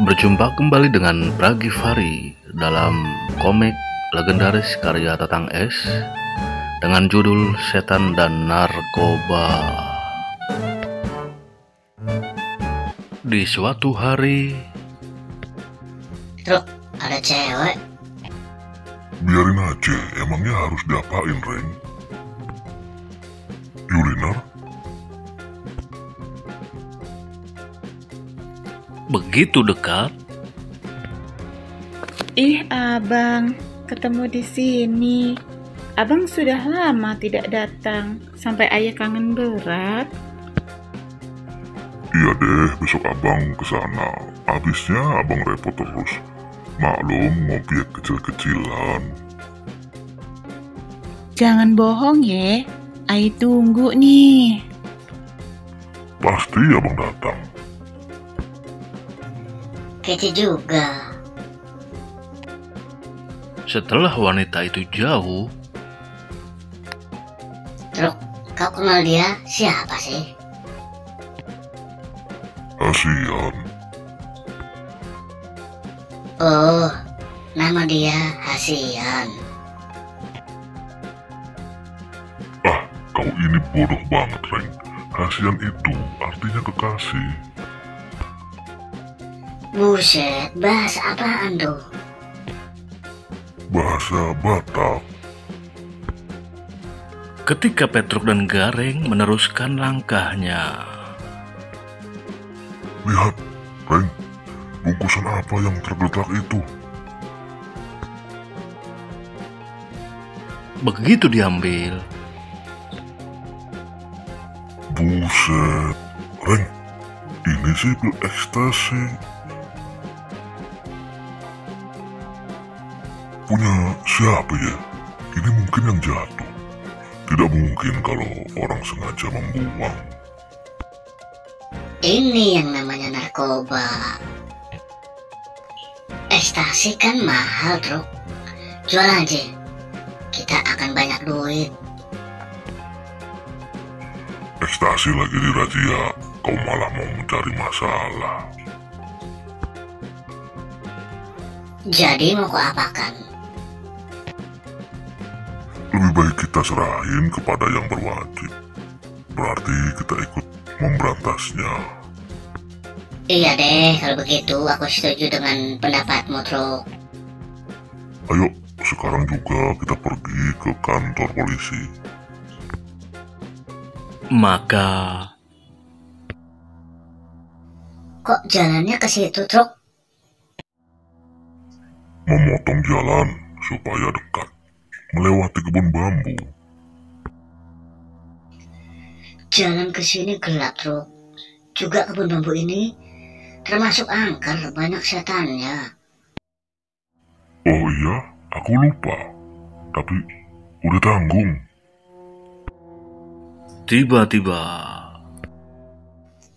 Berjumpa kembali dengan Fari dalam komik legendaris karya Tatang S dengan judul Setan dan Narkoba. Di suatu hari, Truk, ada cewek. Biarin aja, emangnya harus diapain, Reng? Begitu dekat, Ih, Abang, ketemu di sini. Abang sudah lama tidak datang, sampai ayah kangen berat. Iya deh, besok abang ke sana. Habisnya abang repot terus. Maklum, ngopi kecil-kecilan. Jangan bohong ya, ayah tunggu nih. Pasti abang datang. Kece juga. setelah wanita itu jauh, Truk, kau kenal dia siapa sih? Kasian. Oh, nama dia Hasian. Ah, kau ini bodoh banget, Reng. Kasian itu artinya kekasih. Buset, bahasa apaan tuh? Bahasa Batak. ketika Petruk dan Gareng meneruskan langkahnya, Lihat, Reng. Bungkusan apa yang tergeletak itu? begitu diambil, Buset. Reng, ini sih pil ekstasi. Punya siapa ya? Ini mungkin yang jatuh. Tidak mungkin kalau orang sengaja membuang. Ini yang namanya narkoba. Ekstasi kan mahal, Truk. Jual aja. Kita akan banyak duit. Ekstasi lagi di razia, kau malah mau mencari masalah. Jadi mau kau apakan? Lebih baik kita serahin kepada yang berwajib. Berarti kita ikut memberantasnya. Iya deh, kalau begitu aku setuju dengan pendapatmu, Truk. Ayo, sekarang juga kita pergi ke kantor polisi. maka Kok jalannya ke situ, Truk? Memotong jalan supaya dekat. Melewati kebun bambu. Jalan ke sini gelap, Truk. Juga kebun bambu ini termasuk angker banyak setannya. Oh iya, aku lupa. Tapi udah tanggung. tiba-tiba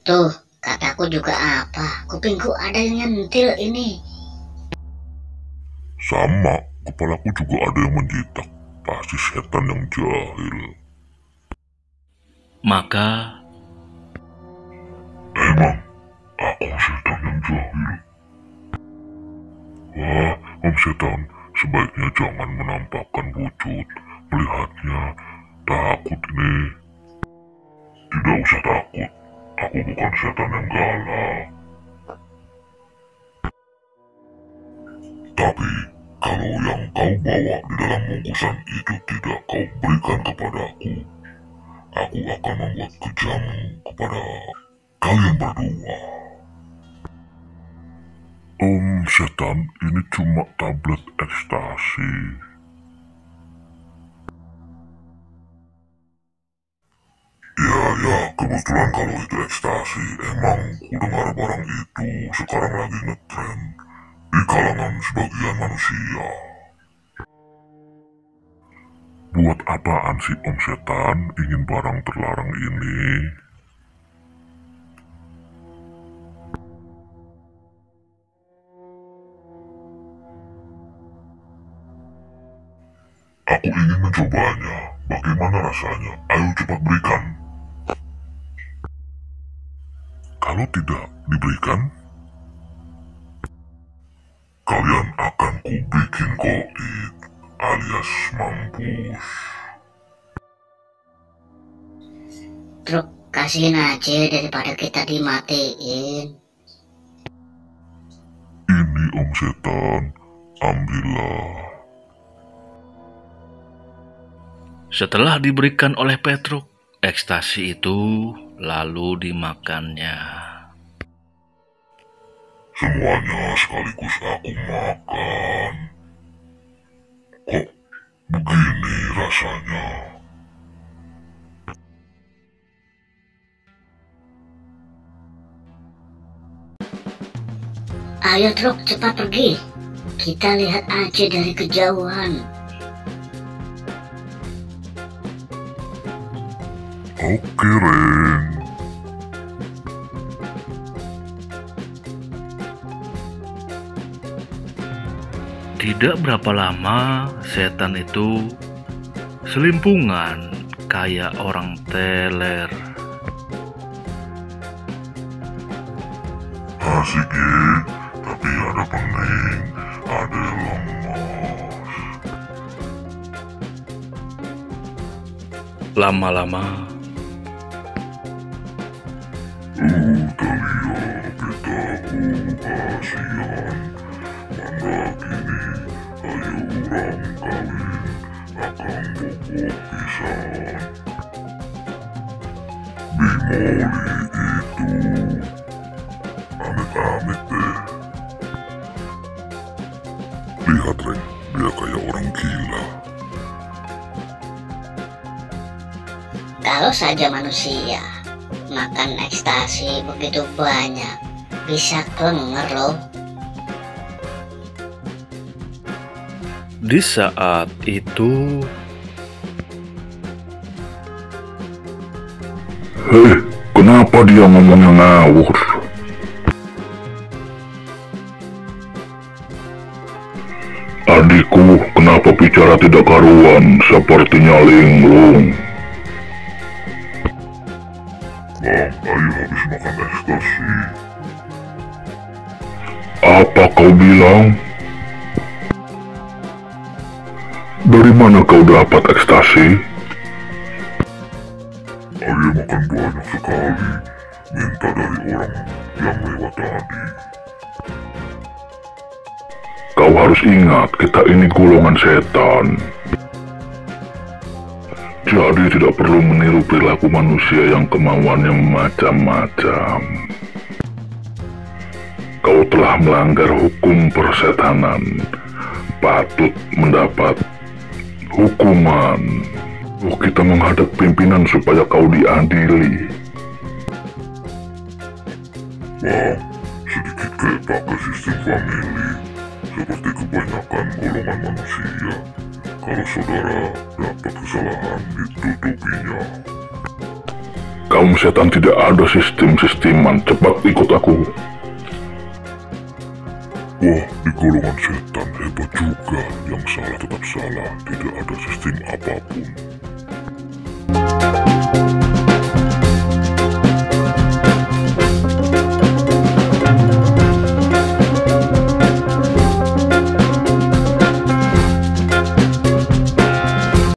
Tuh, kataku juga apa? Kupingku ada yang nyentil ini. Sama, kepalaku juga ada yang menjitak. Pasti setan yang jahil. maka Emang, aku setan yang jahil. Wah, Om Setan, sebaiknya jangan menampakkan wujud. Melihatnya, takut ini. Tidak usah takut, aku bukan setan yang galak. Tapi, kalau yang kau bawa di dalam bungkusan itu tidak kau berikan kepadaku, aku akan membuat kejam kepada kalian berdua. Om setan, ini cuma tablet ekstasi. Ya, ya, kebetulan kalau itu ekstasi, emang ku dengar barang itu sekarang lagi ngetren di kalangan sebagian manusia. Buat apaan sih Om Setan ingin barang terlarang ini? Aku ingin mencobanya. Bagaimana rasanya? Ayo cepat berikan. Kalau tidak diberikan, ku bikin koit alias mampus. Truk kasihin aja daripada kita dimatiin. Ini om setan, ambillah. Setelah diberikan oleh Petruk, ekstasi itu lalu dimakannya. Semuanya sekaligus aku makan. Kok begini rasanya? Ayo truk cepat pergi. Kita lihat aja dari kejauhan. Oke, Ren. Tidak berapa lama, setan itu selimpungan kayak orang teler. Asik ya, tapi ada pening, ada lemas. Lama-lama, Uh, betaku, kasihan. Manda orang kawin, akan bobok pisan. Bimoli itu, amit-amit deh. Lihat, Ren, dia kayak orang gila. Kalau saja manusia makan ekstasi begitu banyak, bisa kenger loh. Di saat itu Hei, kenapa dia ngomongnya ngawur? Adikku, kenapa bicara tidak karuan sepertinya linglung? Bang, ayo habis makan ekstasi. Apa kau bilang? Dari mana kau dapat ekstasi? Arya makan banyak sekali. Minta dari orang yang lewat tadi. Kau harus ingat, kita ini golongan setan. Jadi tidak perlu meniru perilaku manusia yang kemauannya macam-macam. Kau telah melanggar hukum persetanan, patut mendapat hukuman. Oh, kita menghadap pimpinan supaya kau diadili. Wah, sedikit kayak pakai sistem famili, seperti kebanyakan golongan manusia. Kalau saudara dapat kesalahan, ditutupinya. Kaum setan tidak ada sistem-sisteman, cepat ikut aku. Wah, di golongan setan hebat juga. Yang salah tetap salah, tidak ada sistem apa pun.